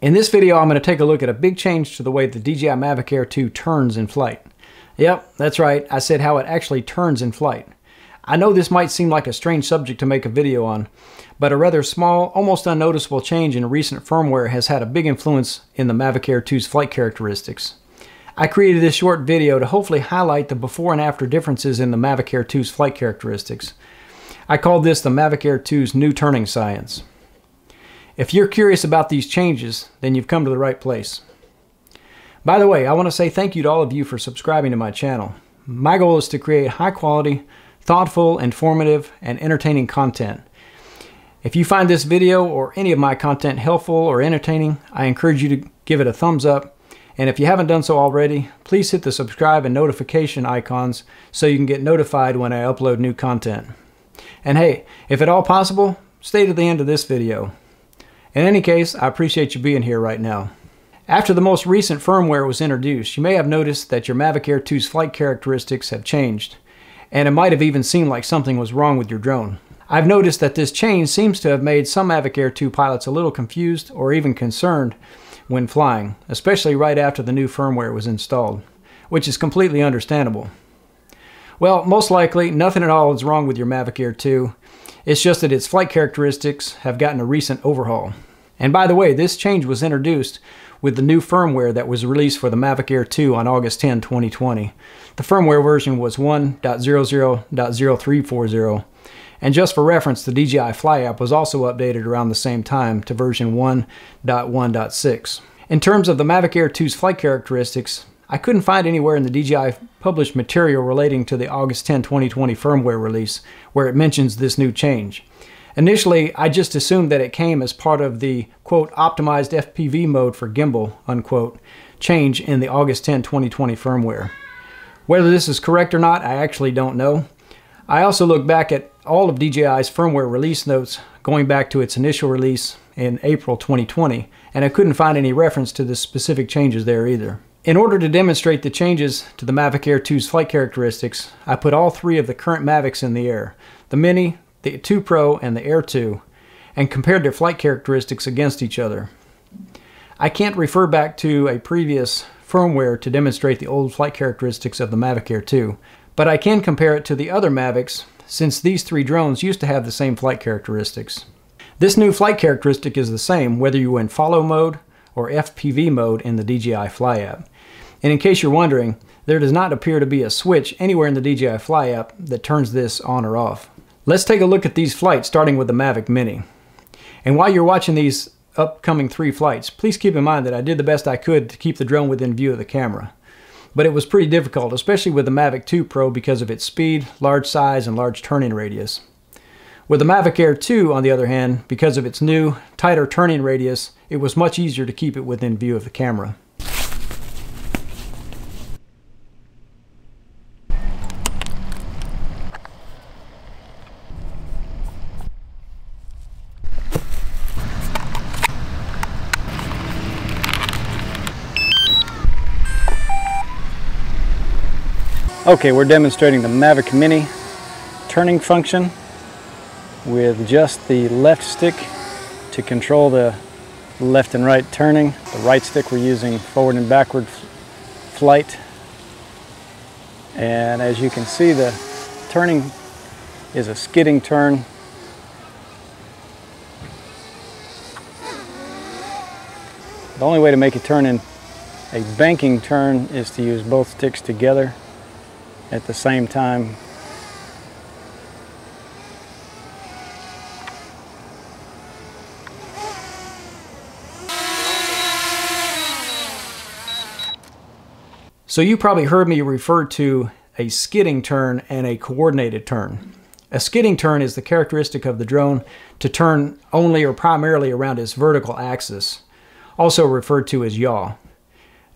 In this video, I'm going to take a look at a big change to the way the DJI Mavic Air 2 turns in flight. Yep, that's right, I said how it actually turns in flight. I know this might seem like a strange subject to make a video on, but a rather small, almost unnoticeable change in recent firmware has had a big influence in the Mavic Air 2's flight characteristics. I created this short video to hopefully highlight the before and after differences in the Mavic Air 2's flight characteristics. I called this the Mavic Air 2's new turning science. If you're curious about these changes, then you've come to the right place. By the way, I want to say thank you to all of you for subscribing to my channel. My goal is to create high quality, thoughtful, informative, and entertaining content. If you find this video or any of my content helpful or entertaining, I encourage you to give it a thumbs up. And if you haven't done so already, please hit the subscribe and notification icons so you can get notified when I upload new content. And hey, if at all possible, stay to the end of this video. In any case, I appreciate you being here right now. After the most recent firmware was introduced, you may have noticed that your Mavic Air 2's flight characteristics have changed, and it might have even seemed like something was wrong with your drone. I've noticed that this change seems to have made some Mavic Air 2 pilots a little confused or even concerned when flying, especially right after the new firmware was installed, which is completely understandable. Well, most likely, nothing at all is wrong with your Mavic Air 2, it's just that its flight characteristics have gotten a recent overhaul. And by the way, this change was introduced with the new firmware that was released for the Mavic Air 2 on August 10, 2020. The firmware version was 1.00.0340. And just for reference, the DJI Fly app was also updated around the same time to version 1.1.6. In terms of the Mavic Air 2's flight characteristics, I couldn't find anywhere in the DJI published material relating to the August 10, 2020 firmware release where it mentions this new change. Initially, I just assumed that it came as part of the quote optimized FPV mode for gimbal unquote change in the August 10, 2020 firmware. Whether this is correct or not, I actually don't know. I also looked back at all of DJI's firmware release notes going back to its initial release in April 2020, and I couldn't find any reference to the specific changes there either. In order to demonstrate the changes to the Mavic Air 2's flight characteristics, I put all three of the current Mavics in the air, the Mini, the 2 Pro, and the Air 2, and compared their flight characteristics against each other. I can't refer back to a previous firmware to demonstrate the old flight characteristics of the Mavic Air 2, but I can compare it to the other Mavics since these three drones used to have the same flight characteristics. This new flight characteristic is the same whether you're in follow mode or FPV mode in the DJI Fly app. And in case you're wondering, there does not appear to be a switch anywhere in the DJI Fly app that turns this on or off. Let's take a look at these flights starting with the Mavic Mini. And while you're watching these upcoming three flights, please keep in mind that I did the best I could to keep the drone within view of the camera. But it was pretty difficult, especially with the Mavic 2 Pro because of its speed, large size, and large turning radius. With the Mavic Air 2, on the other hand, because of its new, tighter turning radius, it was much easier to keep it within view of the camera. Okay, we're demonstrating the Mavic Mini turning function with just the left stick to control the left and right turning. The right stick we're using forward and backward flight. And as you can see, the turning is a skidding turn. The only way to make it turn in a banking turn is to use both sticks together at the same time. So you probably heard me refer to a skidding turn and a coordinated turn. A skidding turn is the characteristic of the drone to turn only or primarily around its vertical axis, also referred to as yaw.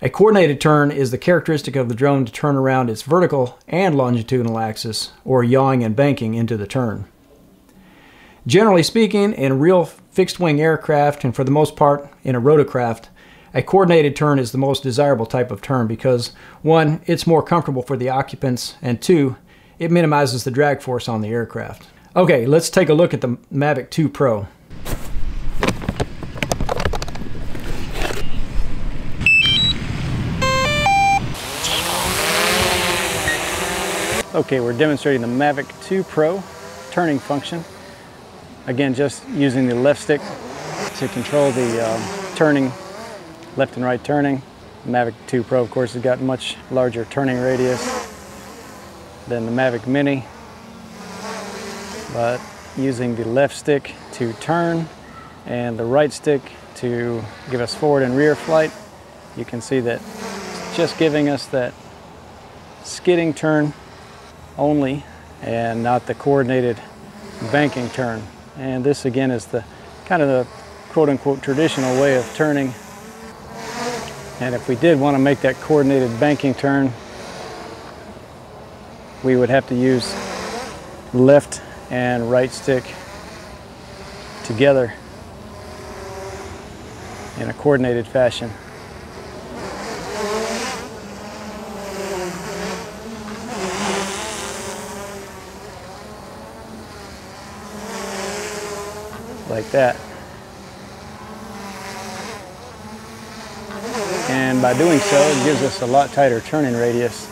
A coordinated turn is the characteristic of the drone to turn around its vertical and longitudinal axis, or yawing and banking into the turn. Generally speaking, in real fixed-wing aircraft, and for the most part in a rotorcraft, a coordinated turn is the most desirable type of turn because, one, it's more comfortable for the occupants, and two, it minimizes the drag force on the aircraft. Okay, let's take a look at the Mavic 2 Pro. Okay, we're demonstrating the Mavic 2 Pro turning function. Again, just using the left stick to control the uh, turning, left and right turning. Mavic 2 Pro, of course, has got much larger turning radius than the Mavic Mini. But using the left stick to turn and the right stick to give us forward and rear flight, you can see that just giving us that skidding turn only and not the coordinated banking turn. And this again is the kind of the quote unquote traditional way of turning. And if we did want to make that coordinated banking turn, we would have to use left and right stick together in a coordinated fashion. Like that. And by doing so, it gives us a lot tighter turning radius.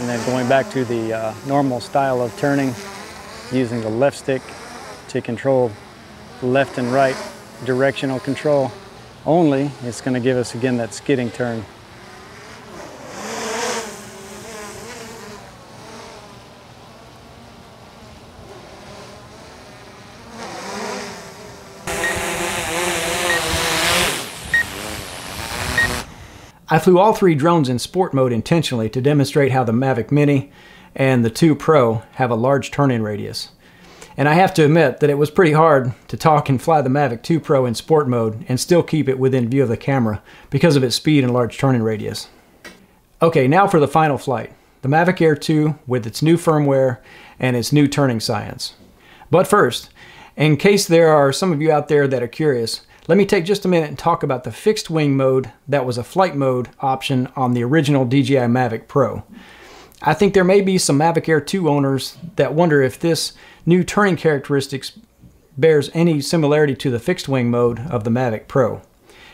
And then going back to the uh, normal style of turning, using the left stick to control left and right directional control only, it's going to give us again that skidding turn. I flew all three drones in sport mode intentionally to demonstrate how the Mavic Mini and the 2 Pro have a large turning radius. And I have to admit that it was pretty hard to talk and fly the Mavic 2 Pro in sport mode and still keep it within view of the camera because of its speed and large turning radius. Okay, now for the final flight. The Mavic Air 2 with its new firmware and its new turning science. But first, in case there are some of you out there that are curious, let me take just a minute and talk about the fixed wing mode that was a flight mode option on the original DJI Mavic Pro. I think there may be some Mavic Air 2 owners that wonder if this new turning characteristics bears any similarity to the fixed wing mode of the Mavic Pro.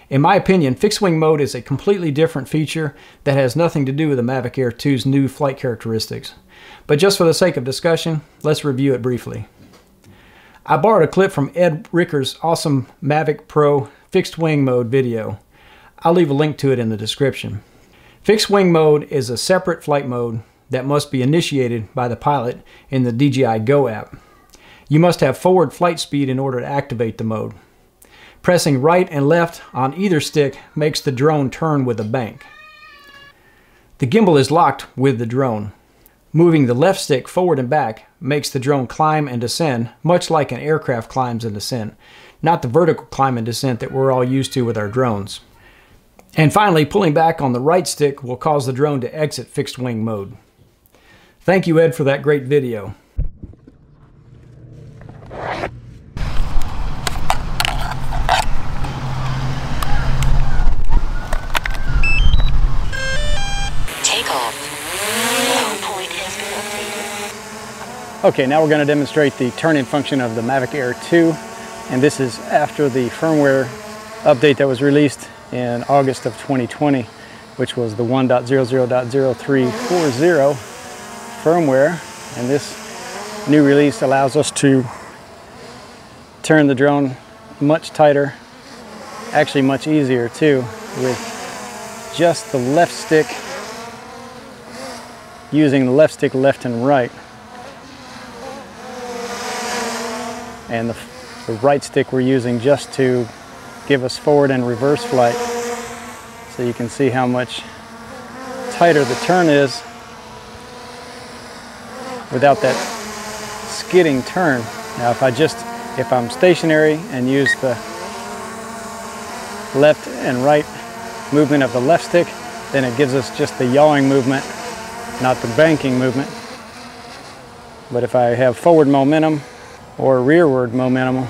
In my opinion, fixed wing mode is a completely different feature that has nothing to do with the Mavic Air 2's new flight characteristics. But just for the sake of discussion, let's review it briefly. I borrowed a clip from Ed Ricker's awesome Mavic Pro fixed wing mode video. I'll leave a link to it in the description. Fixed wing mode is a separate flight mode that must be initiated by the pilot in the DJI Go app. You must have forward flight speed in order to activate the mode. Pressing right and left on either stick makes the drone turn with a bank. The gimbal is locked with the drone. Moving the left stick forward and back makes the drone climb and descend, much like an aircraft climbs and descend, not the vertical climb and descent that we're all used to with our drones. And finally, pulling back on the right stick will cause the drone to exit fixed wing mode. Thank you, Ed, for that great video. Okay, now we're going to demonstrate the turning function of the Mavic Air 2. And this is after the firmware update that was released in August of 2020, which was the 1.00.0340 firmware. And this new release allows us to turn the drone much tighter, actually much easier too, with just the left stick, using the left stick left and right. And the, the right stick we're using just to give us forward and reverse flight. So you can see how much tighter the turn is without that skidding turn. Now if I just, if I'm stationary and use the left and right movement of the left stick, then it gives us just the yawing movement, not the banking movement. But if I have forward momentum, or rearward momentum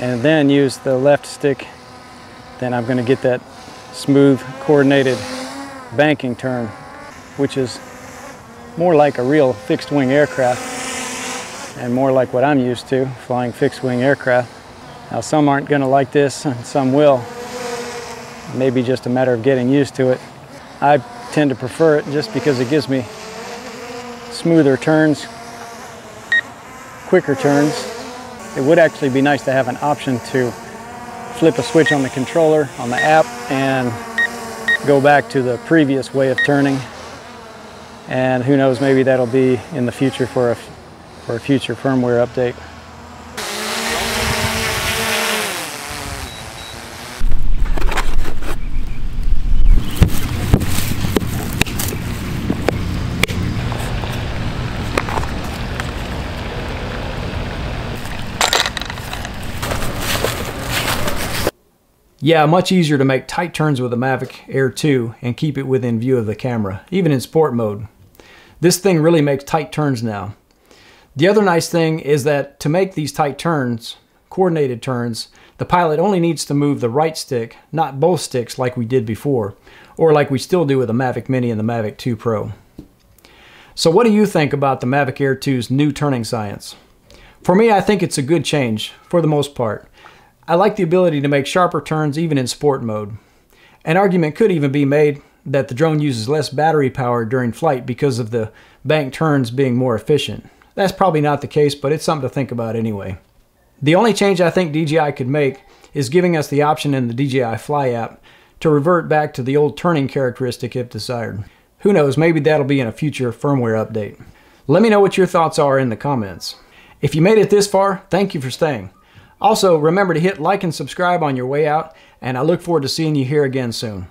and then use the left stick, then I'm going to get that smooth coordinated banking turn, which is more like a real fixed wing aircraft and more like what I'm used to, flying fixed wing aircraft. Now some aren't going to like this and some will. Maybe just a matter of getting used to it. I tend to prefer it just because it gives me smoother turns, quicker turns. It would actually be nice to have an option to flip a switch on the controller on the app and go back to the previous way of turning. And who knows, maybe that'll be in the future for a, for a future firmware update. Yeah, much easier to make tight turns with the Mavic Air 2 and keep it within view of the camera, even in sport mode. This thing really makes tight turns now. The other nice thing is that to make these tight turns, coordinated turns, the pilot only needs to move the right stick, not both sticks like we did before, or like we still do with the Mavic Mini and the Mavic 2 Pro. So what do you think about the Mavic Air 2's new turning science? For me, I think it's a good change, for the most part. I like the ability to make sharper turns even in sport mode. An argument could even be made that the drone uses less battery power during flight because of the bank turns being more efficient. That's probably not the case, but it's something to think about anyway. The only change I think DJI could make is giving us the option in the DJI Fly app to revert back to the old turning characteristic if desired. Who knows, maybe that'll be in a future firmware update. Let me know what your thoughts are in the comments. If you made it this far, thank you for staying. Also, remember to hit like and subscribe on your way out, and I look forward to seeing you here again soon.